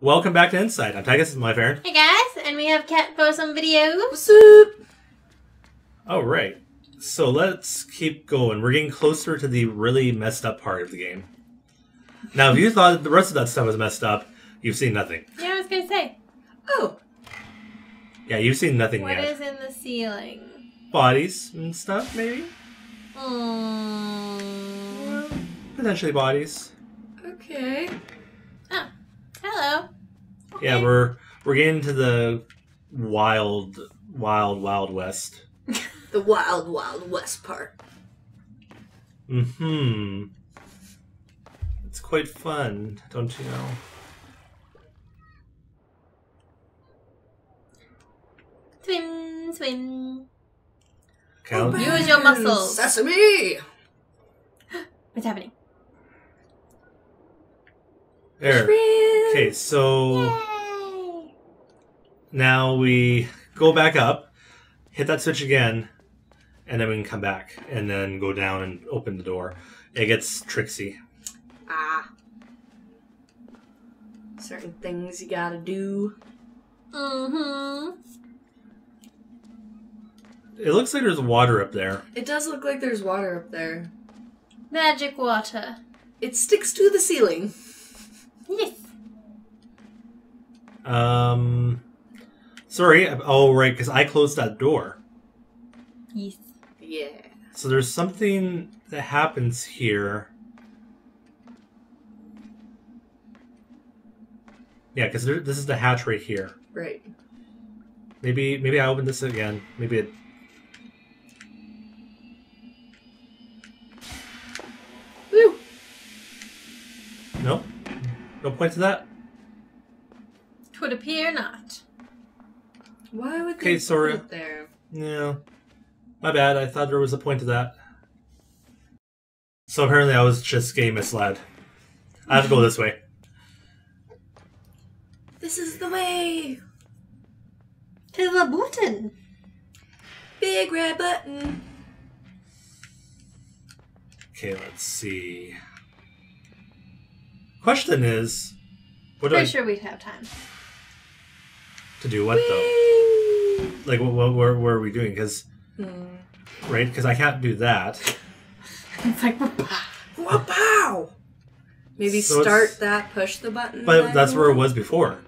Welcome back to Inside. I'm Tigus, this is my Farron. Hey guys, and we have Cat for some videos. What's up? All right. So let's keep going. We're getting closer to the really messed up part of the game. Now, if you thought the rest of that stuff was messed up, you've seen nothing. Yeah, I was gonna say, Oh, Yeah, you've seen nothing what yet. is in the ceiling? Bodies and stuff, maybe? Mm. Potentially bodies. okay. Hello. Yeah, Okay. we're we're getting to the wild, wild, wild west. The wild, wild west part. Hmm. It's quite fun, don't you know? Swim, swim. Okay, I'll- Use your muscles. Sesame! What's happening? There. Okay, so Yay! now we go back up, hit that switch again, and then we can come back and then go down and open the door. It gets tricksy. Ah. Certain things you gotta do. Mm-hmm. It looks like there's water up there. It does look like there's water up there. Magic water. It sticks to the ceiling. Yes. Um, sorry. Oh, right, because I closed that door. Yes. Yeah. So there's something that happens here. Yeah, because this is the hatch right here. Right. Maybe maybe I open this again. Maybe it. Woo! No, no point to that. Twould appear not. Why would Okay, they Sora. put it there? Yeah, my bad. I thought there was a point to that. So apparently, I was just getting misled. I have to go this way. This is the way! To the button. Big red button. Okay, let's see. Question is, what do I Pretty sure we'd have time. to do? What though? Like, what, what, what, what are we doing? Because Hmm. right, because I can't do that. It's like, Wow! Maybe So start that, push the button. But then- that's where it was before.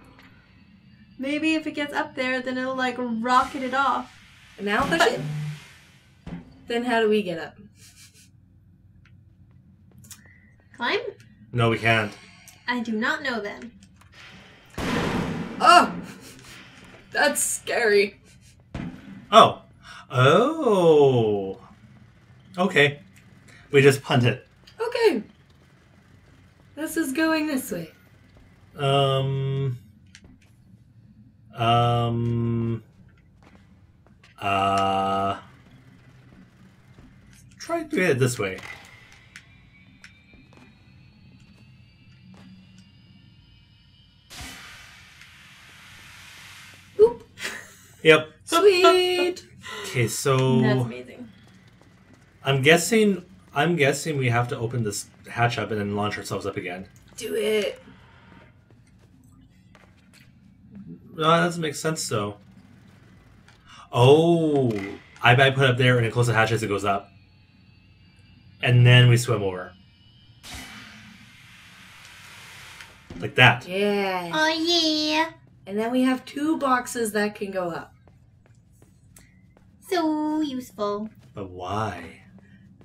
maybe if it gets up there, then it'll like rocket it off. And now push it. Then how do we get up? Climb? No, we can't. I do not know then. Oh! That's scary. Oh. Oh. Okay. We just punt it. Okay. This is going this way. Um. Um. Uh. Try doing it this way. Yep. Sweet. Okay, so That's so amazing. I'm guessing. I'm guessing we have to open this hatch up and then launch ourselves up again. do it. No, that doesn't make sense though. Oh, I I put up there and it close the hatch as it goes up, and then we swim over, like that. Yeah. Oh yeah. And then we have two boxes that can go up. So useful. But why?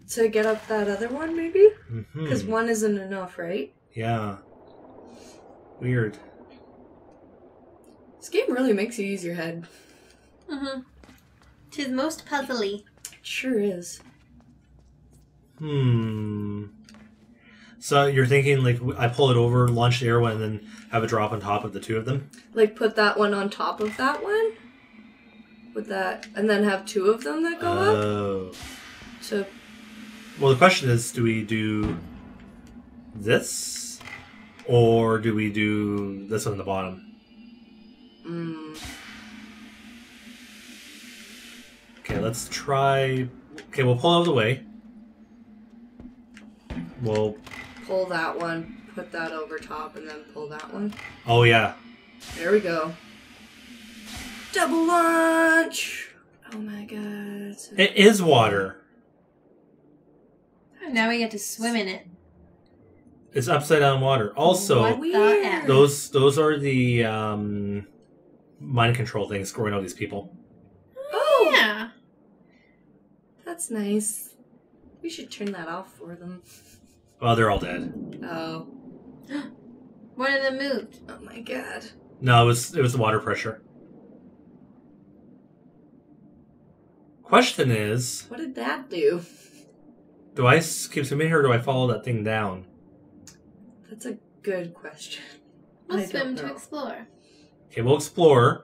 To get up that other one, maybe? hmm Because one isn't enough, right? Yeah. Weird. This game really makes you use your head. Mm-hmm. Tis most puzzly. It sure is. Hmm. So you're thinking like I pull it over, launch the air one, and then have it drop on top of the two of them? Like put that one on top of that one? With that, and then have two of them that go up? Oh. So, Well, the question is, do we do this, or do we do this one on the bottom? mm, Okay, let's try. Okay, we'll pull out of the way. We'll pull that one, put that over top and then pull that one. Oh yeah. There we go. Double launch! Oh my god. so- It is water. Now we get to swim in it. It's upside down water. Also, What? Weird. F? those those are the um, mind control things scoring out these people. Oh, Yeah. that's nice. We should turn that off for them. Well, they're all dead. Oh. One of them moved. Oh my god. No, it was it was the water pressure. Question is, What did that do? do I keep swimming here or do I follow that thing down? That's a good question. We'll I swim to explore. Okay, we'll explore,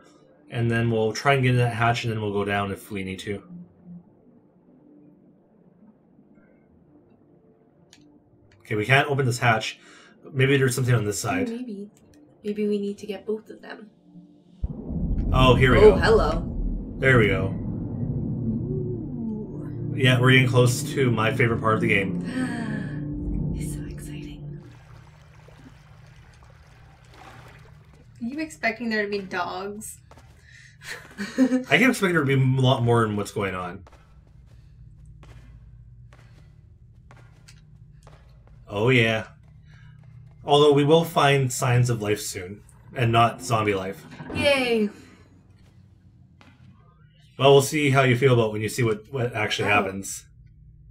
and then we'll try and get in that hatch, and then we'll go down if we need to. Okay, we can't open this hatch. Maybe there's something on this side. Maybe. Maybe we need to get both of them. Oh, here we oh, go. Oh, hello. There we go. Yeah, we're getting close to my favorite part of the game. it's so exciting. Are you expecting there to be dogs? I can expect there to be a lot more in what's going on. Oh yeah. Although we will find signs of life soon, and not zombie life. Yay! Well, we'll see how you feel about when you see what, what actually Oh. happens.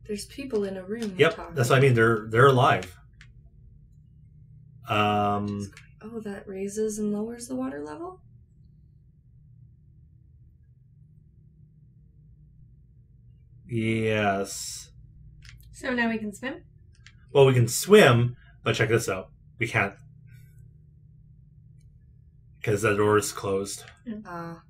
There's people in a room. Yep, talking. that's what I mean. They're they're alive. Um, Oh, that raises and lowers the water level? yes. So now we can swim? Well, we can swim, but check this out. We can't because the door is closed. Ah.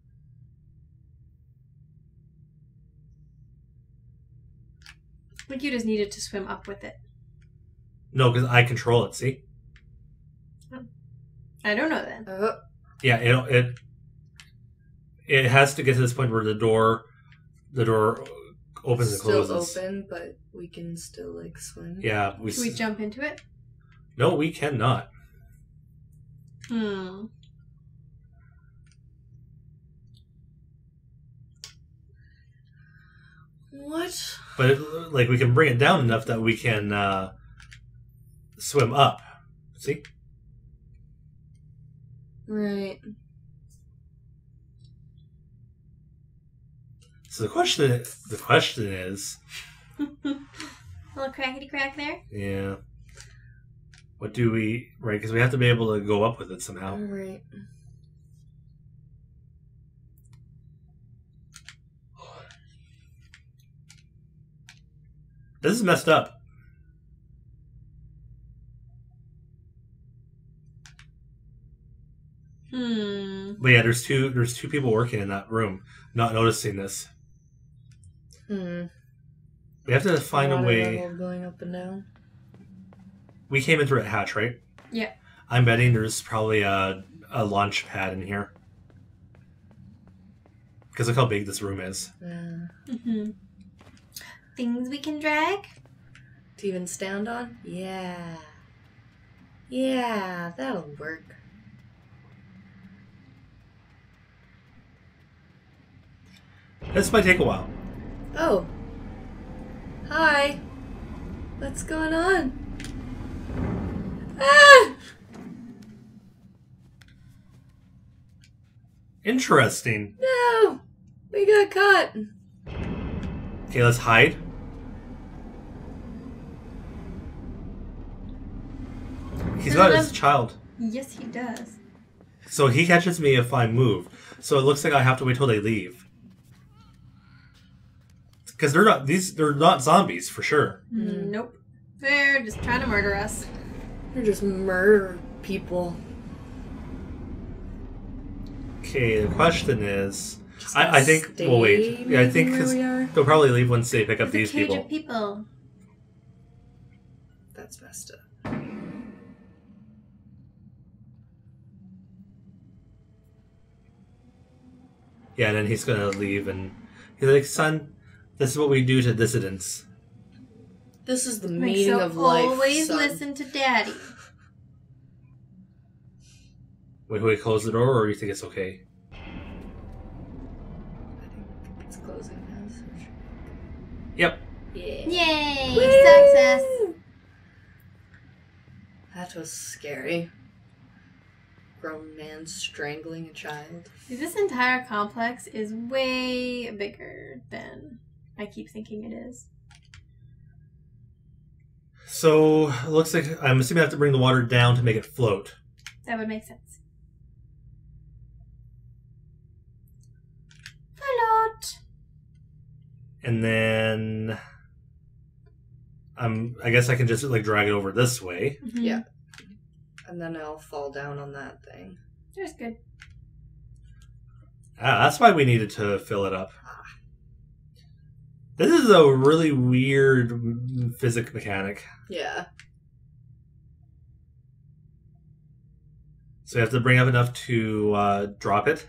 Like you just needed to swim up with it. No, because I control it. See? I don't know then. Uh, Yeah, it it it has to get to this point where the door the door opens and still closes. open, but we can still like swim. Yeah, we. Should we s- jump into it? no, we cannot. Hmm. What? But it, like we can bring it down enough that we can uh, swim up. See? Right. So the question the question is, Little crackety crack there. yeah, what do we right? Because we have to be able to go up with it somehow. Alright. This is messed up. Hmm. But yeah, there's two there's two people working in that room, not noticing this. Hmm. We have to find a Water way. going up and down. We came in through a hatch, right? Yeah. I'm betting there's probably a a launch pad in here. Because look how big this room is. Yeah. hmm Things we can drag? To even stand on? Yeah. Yeah, that'll work. This might take a while. Oh. Hi. What's going on? Ah! Interesting. No! We got caught. Okay, let's hide. He's got his child. Yes, he does. So he catches me if I move. So it looks like I have to wait till they leave. Because they're not these they're not zombies for sure. Mm. Nope. They're just trying to murder us. They're just murder people. Okay, the question is I, I think stay well wait. Yeah, I think because we they'll probably leave once they pick up It's a these cage people. of people. That's messed up. Yeah, and then he's gonna leave and he's like, son, this is what we do to dissidents. This is the Like, meaning so of life. always son. listen to daddy. Wait, wait, close the door, or you think it's okay? I think it's closing now. Yep. Yeah. Yay! Woo! Success! That was scary. Grown man strangling a child. This entire complex is way bigger than I keep thinking it is. So it looks like I'm assuming I have to bring the water down to make it float. That would make sense. Float! and then um, I guess I can just like drag it over this way. Mhm. Yeah. And then I'll fall down on that thing. That's good. Ah, that's why we needed to fill it up. This is a really weird physic mechanic. Yeah. So you have to bring up enough to uh, drop it,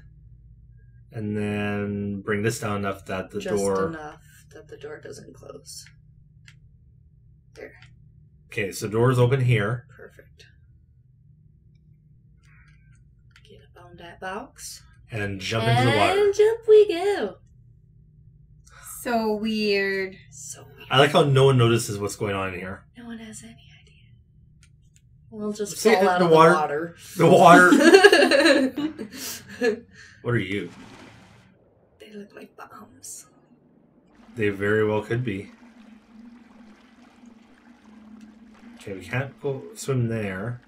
and then bring this down enough that the Just door. enough that the door doesn't close. There. Okay, so doors open here. Perfect. Get up on that box. and jump into the water. And jump we go. So weird. So weird. I like how no one notices what's going on in here. No one has any idea. We'll just See, fall out the of water- the water. The water. water. what are you? they look like bombs. They very well could be. Okay, we can't go swim there.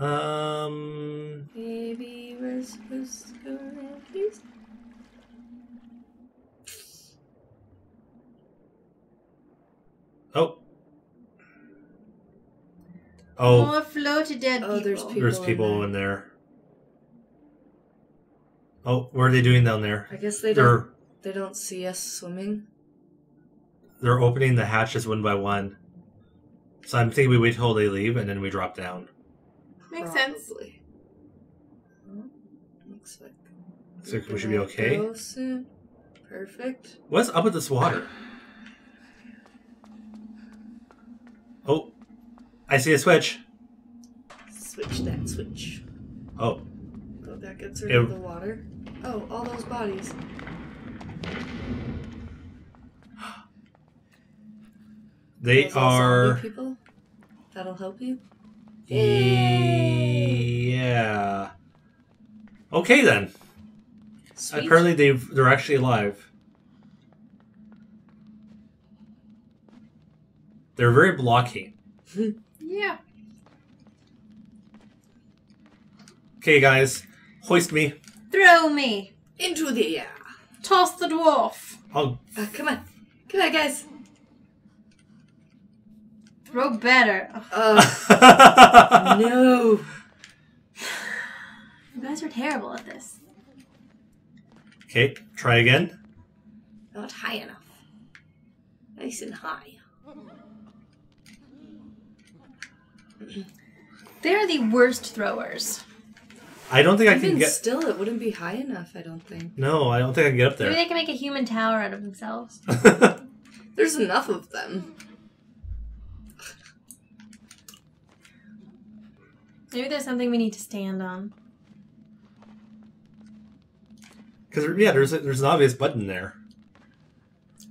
Um, Maybe we're supposed to go around here. oh. Oh, More floaty dead Oh, people. there's people. in there. in there. Oh, what are they doing down there? I guess they don't. They don't see us swimming. they're opening the hatches one by one. So I'm thinking we wait till they leave and then we drop down. Makes sense. Probably. Well, looks like So we're we should be okay. go soon. Perfect. What's up with this water? Oh, I see a switch. Switch that switch. Oh, Oh, that gets rid Ew. of the water. Oh, all those bodies. they Those are. people. That'll help you. Yeah. Okay then. Sweet. Apparently they've they're actually alive. They're very blocky. Yeah. Okay, guys, hoist me. Throw me. into the air. Toss the dwarf. I'll. Uh, come on, come on, guys. Throw better. Uh, no. you guys are terrible at this. okay, try again. Not high enough. Nice and high. They're the worst throwers. I don't think I Even can get. still, it wouldn't be high enough. I don't think. No, I don't think I can get up there. Maybe they can make a human tower out of themselves. There's enough of them. Maybe there's something we need to stand on. Because yeah, there's a, there's an obvious button there.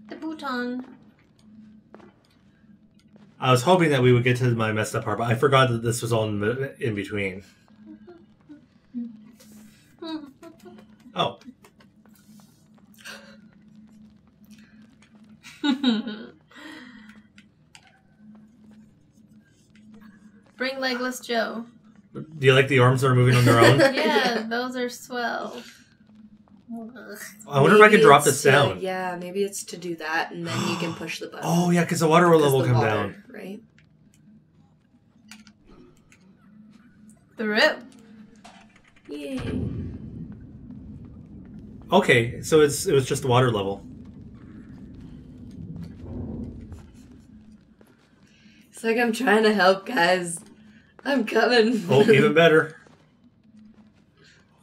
The bouton. I was hoping that we would get to my messed up part, but I forgot that this was all in, in between. Oh, Bring legless Joe. Do you like the arms that are moving on their own? Yeah, those are swell. I wonder if I Maybe could drop the this to- yeah, maybe it's to do that, and then you can push the button. Oh yeah, because the water 'Cause level the come water, down. right? Through. Yay. Okay, so it's it was just the water level. It's like I'm trying to help, guys. I'm coming. Oh, even better.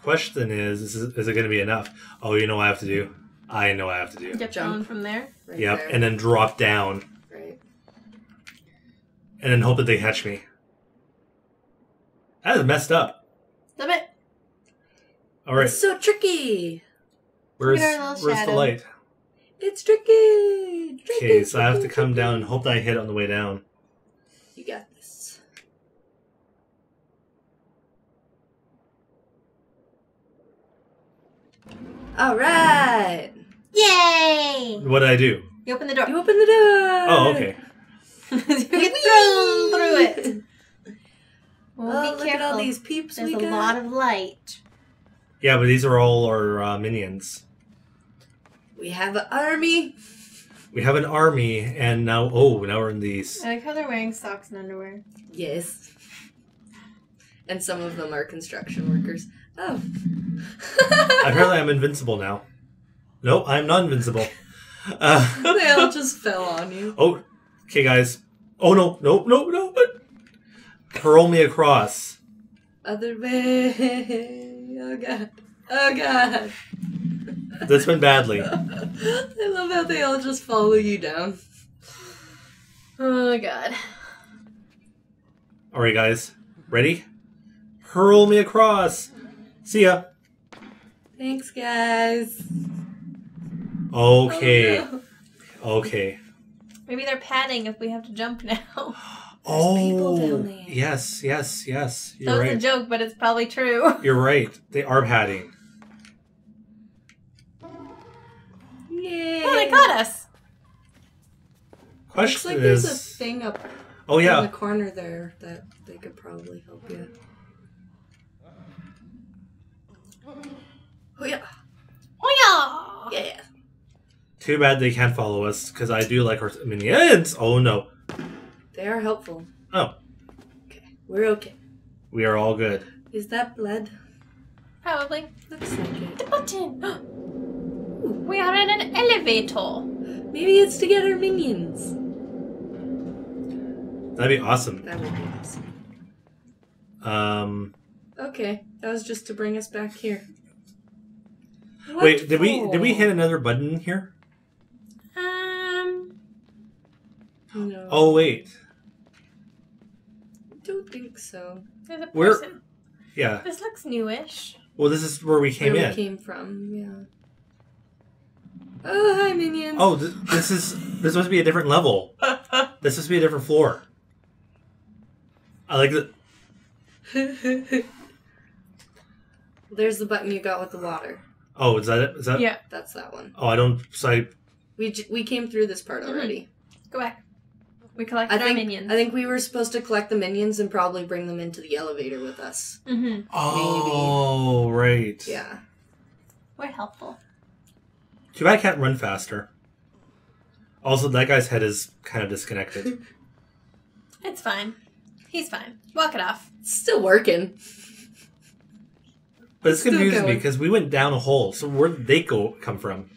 Question is, is, is it going to be enough? Oh, you know what I have to do? I know what I have to do. Get Jump. thrown from there. Right Yep, there. and then drop down, right. and then hope that they catch me. That is messed up. Stop it. All right, It's so tricky. where's Look at where's the light? It's tricky. tricky Okay, so I have to tricky, come down and hope that I hit it on the way down. You got this. All right. Yay! What did I do? You open the door. You open the door. Oh, okay. you get thrown through it. Well, Oh, be look careful. at all these peeps There's we a lot of light. Yeah, but these are all our uh, minions. We have an army. We have an army, and now oh, now we're in these. I like how they're wearing socks and underwear. Yes. And some of them are construction workers. Oh. Apparently, I'm invincible now. Nope, I'm not invincible. Uh, they all just fell on you. oh, okay, guys. Oh no, no, no, no! Hurl me across. Other way. Oh god. Oh god. This went badly. I love how they all just follow you down. Oh god. All right, guys, ready? Hurl me across. See ya. Thanks, guys. Okay, Oh, no. okay. Maybe they're padding if we have to jump now. There's people Oh, down there. yes, yes, yes. That You're was a joke, but it's probably true. You're right. They are padding. Yay. Oh, they caught us. Looks Question like there's a is, thing up oh in the corner there that they could probably help you. Oh yeah. Oh yeah. Yeah. too bad they can't follow us because I do like our minions. Oh no, They are helpful. Oh. Okay. We're okay. we are all good. Is that blood? Probably. Looks like it. The button. we are in an elevator. Maybe it's to get our minions. That'd be awesome. That would be awesome. Um, Okay. That was just to bring us back here. What wait, did we did we hit another button here? Um. No. Oh wait, I don't think so. There's a Where- person. yeah. This looks newish. Well, this is where we came Where in. we came from, yeah. Oh, hi, minions. Oh, th- this is this must be a different level. This must be a different floor. I like the There's the button you got with the water. Oh, is that it? Is that? yeah. That's that one. Oh, I don't. So I. We j- we came through this part Mhm. already. Go back. We collect I our think minions. I think we were supposed to collect the minions and probably bring them into the elevator with us. Mm-hmm. Oh, right. Yeah. We're helpful. Too bad I can't run faster. Also, that guy's head is kind of disconnected. It's fine. He's fine. Walk it off. It's still working. But it's Still confusing me going. because we went down a hole. So where did they go come from?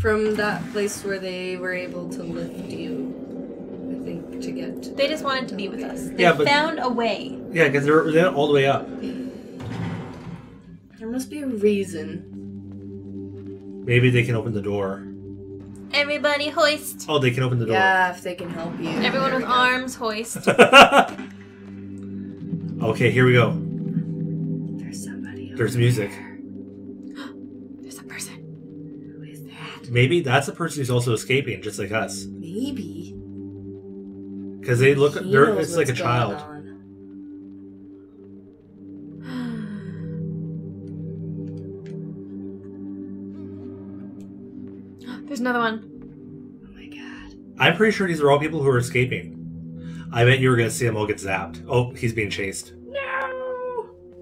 From that place where they were able to lift you, I think, to get to They just wanted to be with us. They Yeah, but- found a way. Yeah, because they're, they're all the way up. There must be a reason. Maybe they can open the door. Everybody hoist. Oh, they can open the door. Yeah, if they can help you. Everyone There with we go. arms hoist. okay, here we go. There's somebody. over There's music. There's a person. Who is that? Maybe that's the person who's also escaping, just like us. Maybe. Because they look, they're it's like a child. on. There's another one. Oh my god. I'm pretty sure these are all people who are escaping. I bet you were going to see them all get zapped. Oh, he's being chased.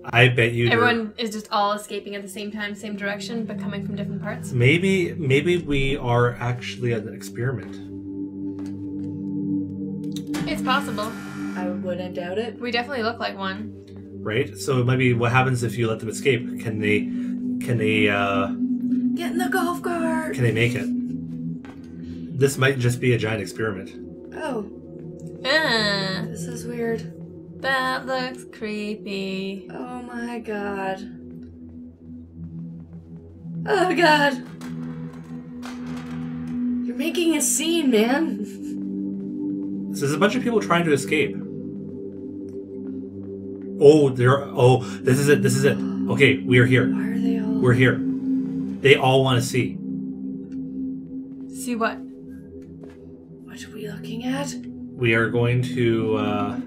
No! I bet you. were- Everyone is just all escaping at the same time, same direction, but coming from different parts. Maybe, maybe we are actually an experiment. It's possible. I wouldn't doubt it. We definitely look like one. right? So it might be what happens if you let them escape. Can they can they uh Get in the golf cart! can they make it? This might just be a giant experiment. Oh, Ah, this is weird. That looks creepy. Oh my god. Oh god. You're making a scene, man. So there's a bunch of people trying to escape. Oh, there. Oh, this is it. This is it. Okay, we are here. Why are they all? We're here. They all want to see. See what? What are we looking at? We are going to. uh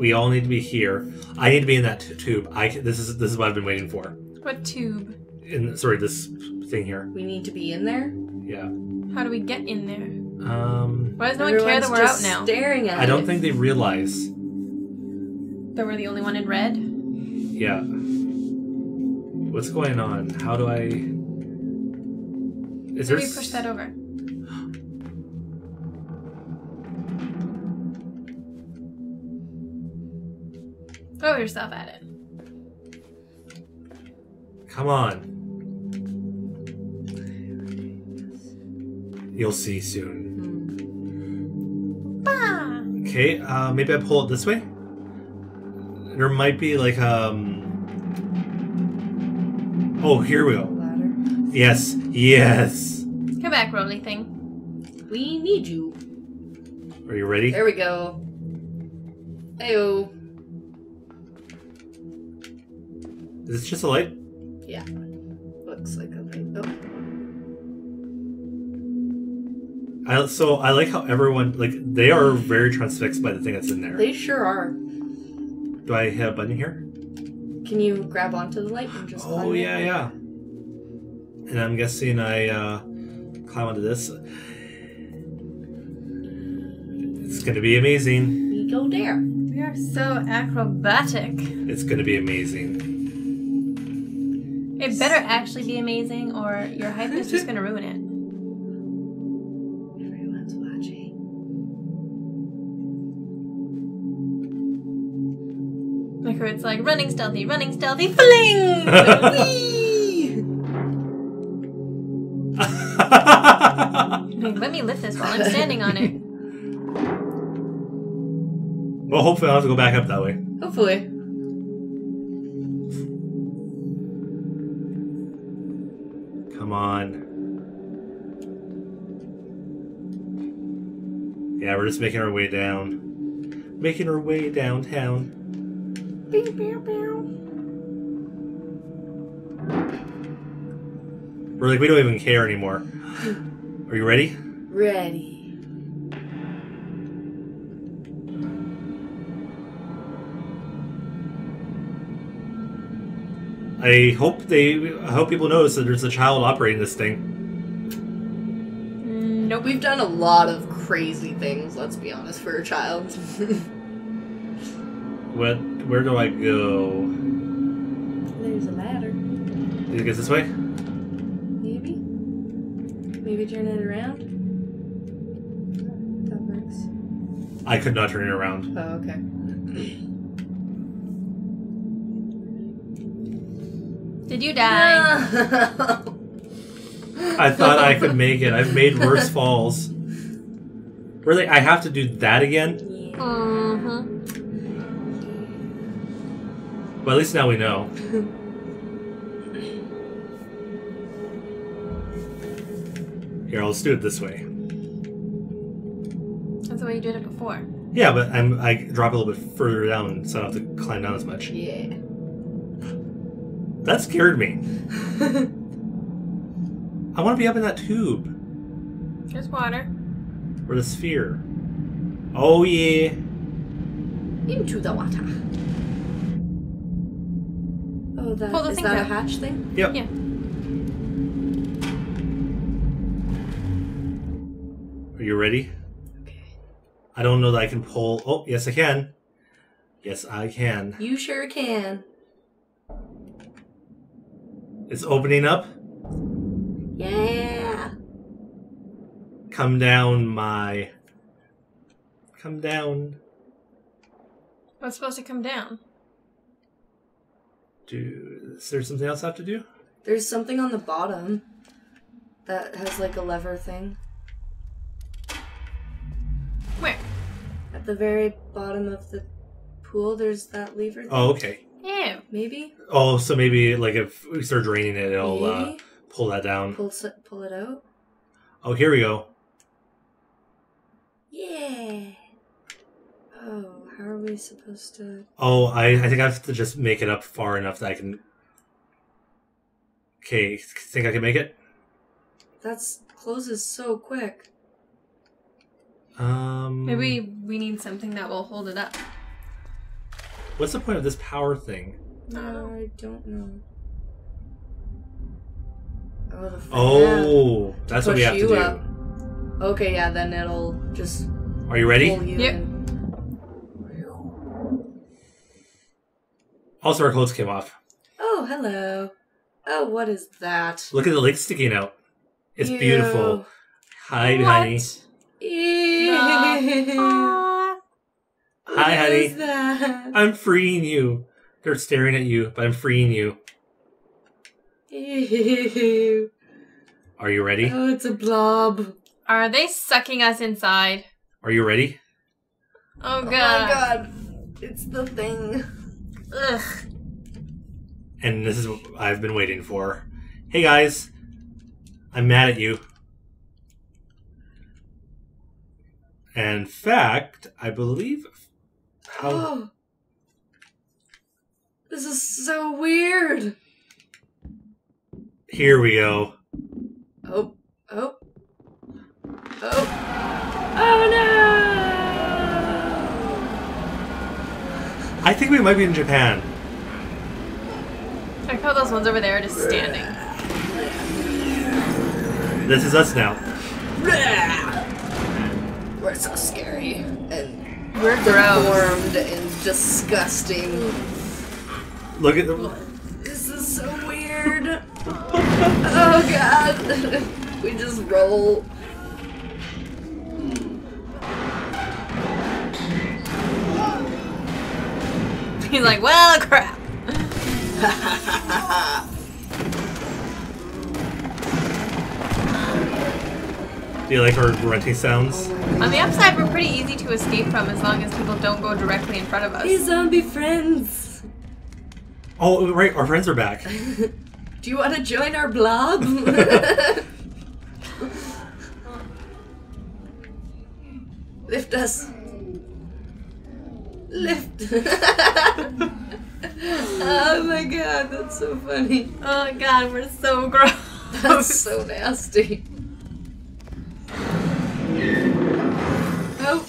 we all need to be here. I need to be in that t- tube. I this is this is what I've been waiting for. What tube? In sorry, this thing here. We need to be in there. Yeah. How do we get in there? Um, Why does no one care that we're out now? Staring at I don't it. think they realize. That we're the only one in red? Yeah. What's going on? How do I? Is there? Maybe s- push that over. Throw yourself at it. Come on. You'll see soon. Bah! Okay, uh, maybe I pull it this way. There might be like um. Oh, here we go. Ladder. Yes, yes. Come back, Rolly thing. We need you. Are you ready? There we go. Heyo. Is this just a light? Yeah. Looks like a light. Oh. I, so I like how everyone like they are very transfixed by the thing that's in there. They sure are. Do I hit a button here? Can you grab onto the light and just Oh climb it? yeah, yeah. And I'm guessing I uh, climb onto this. It's gonna be amazing. We go there. We are so acrobatic. It's gonna be amazing. It better actually be amazing, or your hype is just gonna ruin it. Everyone's watching. Like where it's like running stealthy, running stealthy, fling! Like, let me lift this while I'm standing on it. well, hopefully I'll have to go back up that way. Hopefully. We're just making our way down. Making our way downtown. Beep, beep, beep. We're like, we don't even care anymore. Are you ready? Ready. I hope they. I hope people notice that there's a child operating this thing. Mm, nope. We've done a lot of crazy things, let's be honest, for a child. What? Where do I go? There's a ladder. Do you get this way? Maybe? Maybe turn it around? That works. I could not turn it around. Oh, okay. Did you die? I thought I could make it. I've made worse falls. Really, I have to do that again? yeah. Mm-hmm. Well, at least now we know. Here, I'll do it this way. That's the way you did it before. Yeah, but I'm I drop a little bit further down, so I don't have to climb down as much. Yeah. That scared me. I want to be up in that tube There's water. Or the sphere. Oh yeah. Into the water. Oh, that Pull the is things that a hatch thing? Yep. Yeah. Are you ready? Okay. I don't know that I can pull. Oh, yes, I can. Yes, I can. You sure can. It's opening up. Yeah. Come down, my. Come down. What's supposed to come down? Do is there something else I have to do? There's something on the bottom that has like a lever thing. Where? At the very bottom of the pool, there's that lever. Thing. Oh, okay. Ew. Maybe. Oh, so maybe like if we start draining it, it'll uh, pull that down. Pull pull it out. Oh, here we go. Yeah. Oh, how are we supposed to? Oh, I, I think I have to just make it up far enough that I can. Okay, think I can make it? That's closes so quick. Um. Maybe we need something that will hold it up. What's the point of this power thing? No, I don't know. Oh, the. Oh, that's what we have to do. up. Okay, yeah, then it'll just Are you ready? pull you Yep. in. Also, our clothes came off. Oh, hello. Oh, what is that? Look at the lake sticking out. It's Ew. beautiful. Hi, What? honey. Ew. Hi, What honey. is that? I'm freeing you. They're staring at you, but I'm freeing you. Ew. Are you ready? Oh, it's a blob. Are they sucking us inside? Are you ready? Oh god. Oh my god. It's the thing. Ugh. And this is what I've been waiting for. Hey guys, I'm mad at you. In fact, I believe how Oh. This is so weird. here we go. Oh, oh, oh, oh no! I think we might be in Japan. Check how those ones over there are just standing. This is us now. We're so scary and We're gross. deformed and disgusting. Look at the. This is so weird. Oh god. We just roll. He's like, well, crap. Do you like our grunting sounds? On the upside, we're pretty easy to escape from as long as people don't go directly in front of us. Hey, zombie friends. Oh, right, our friends are back. Do you want to join our blob? Lift us. Lift. Oh my god, that's so funny. Oh god, we're so gross. That's so nasty. Oh.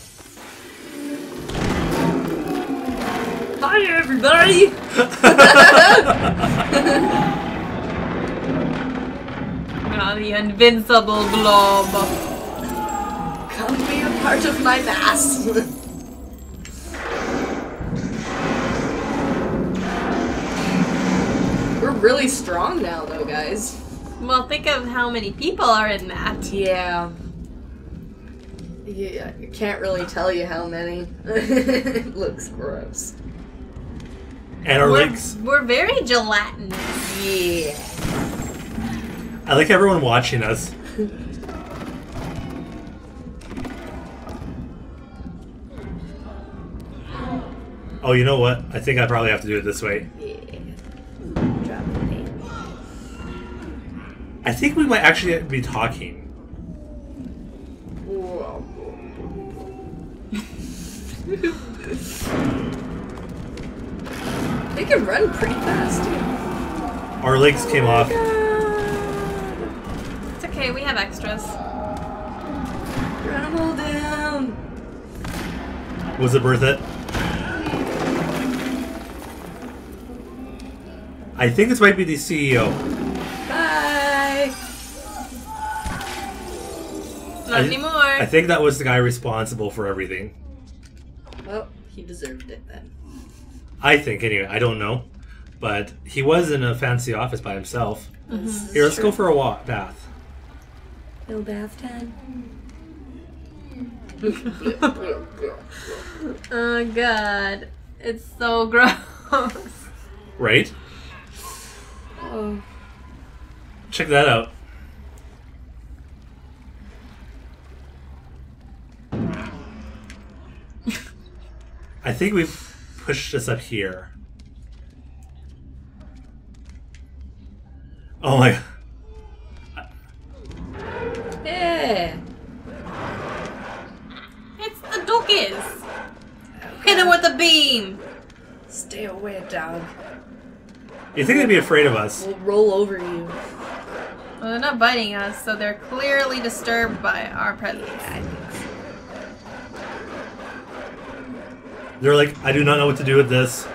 Hi, everybody! Ah, the invincible blob. Come be a part of my mass. really strong now, though, guys. Well, think of how many people are in that. Yeah. Yeah, I can't really tell you how many. it looks gross. And our we're, legs. we're very gelatinous. Yeah. I like everyone watching us. Oh, you know what? I think I probably have to do it this way. I think we might actually be talking. They can run pretty fast, too. Our legs came off. Oh it's okay, we have extras. Run them all down. Was it worth it? I think this might be the CEO. Not I- anymore. I think that was the guy responsible for everything. Well, he deserved it then. I think, anyway. I don't know. But he was in a fancy office by himself. Mm-hmm. This Here, is let's go for a walk, bath. No bath time. oh god. It's so gross. Right? oh. Check that out. I think we've pushed this up here. Oh my. Yeah. it's the Dookies. Hit him with the beam. Stay away, dog. You think they'd be afraid of us? We'll roll over you. Well, they're not biting us, so they're clearly disturbed by our presence. They're like, I do not know what to do with this.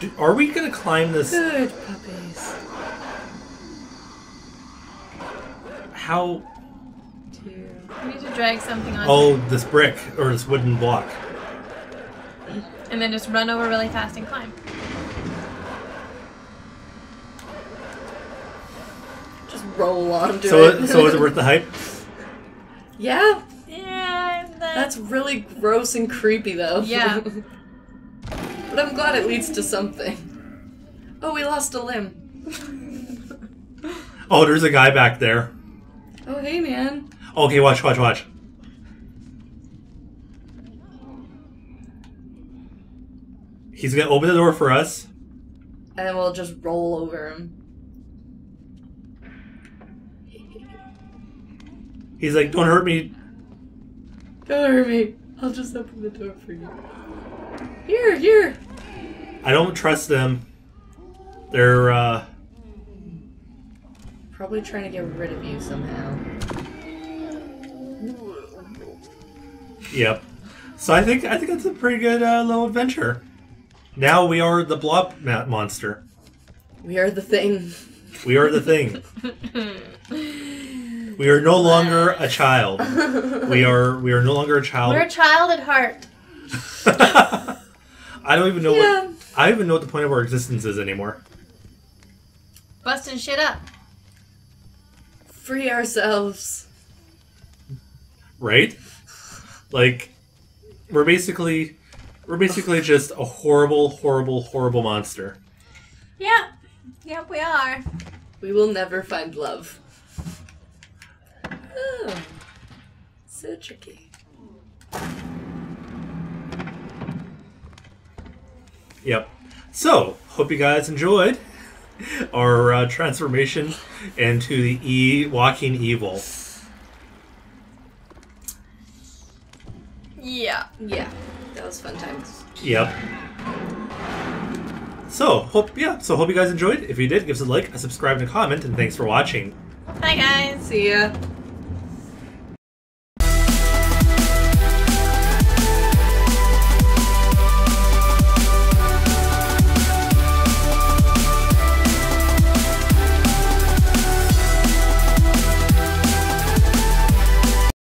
Do- Are we gonna climb this? Good puppies. How? Two. We need to drag something on Oh, this brick or this wooden block. and then just run over really fast and climb. Roll onto So, it. so is it worth the hype? yeah, Yeah, that's really gross and creepy though. Yeah. but I'm glad it leads to something. Oh, we lost a limb. Oh, there's a guy back there. Oh, hey, man. Okay, watch, watch, watch. He's gonna open the door for us. And then we'll just roll over him. He's like, "Don't hurt me." Don't hurt me. I'll just open the door for you. Here, here. I don't trust them. They're uh Probably trying to get rid of you somehow. yep. So I think I think that's a pretty good uh, little adventure. Now we are the blob monster. We are the thing. We are the thing. we are no longer a child. We are we are no longer a child. We're a child at heart. I don't even know Yeah. what I don't even know what the point of our existence is anymore. Busting shit up. Free ourselves. Right? Like we're basically we're basically just a horrible, horrible, horrible monster. Yep. Yep, we are. We will never find love. Oh. So tricky. Yep. So, hope you guys enjoyed our uh, transformation into the E walking evil. Yeah. Yeah. That was fun times. Yep. So, hope yeah, so hope you guys enjoyed. If you did, give us a like, a subscribe, and a comment, and thanks for watching. Hi, guys. See ya.